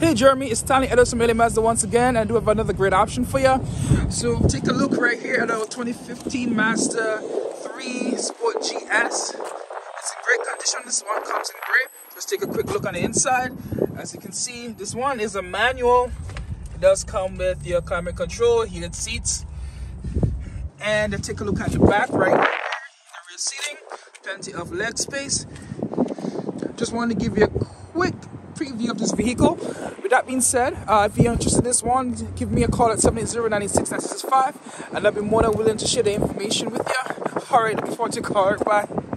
Hey Jeremy, it's Stanley Edison Mele Mazda once again. I do have another great option for you. So take a look right here at our 2015 Mazda 3 Sport GS. It's in great condition. This one comes in gray. Let's take a quick look on the inside. As you can see, this one is a manual. It does come with your climate control, heated seats. And take a look at the back right here. The rear seating, plenty of leg space. Just wanted to give you a quick preview of this vehicle. With that being said, uh, if you're interested in this one, give me a call at 780-9665 and I'll be more than willing to share the information with you. Alright, looking forward to your call. Bye.